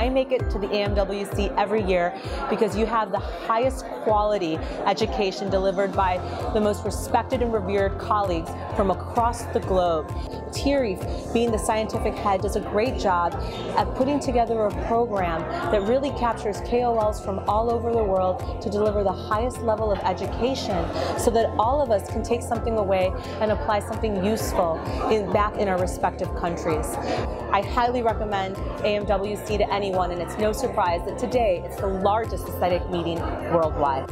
I make it to the AMWC every year because you have the highest quality education delivered by the most respected and revered colleagues from across the globe. Thierry, being the scientific head, does a great job at putting together a program that really captures KOLs from all over the world to deliver the highest level of education so that all of us can take something away and apply something useful in, back in our respective countries. I highly recommend AMWC to anyone and it's no surprise that today it's the largest aesthetic meeting worldwide.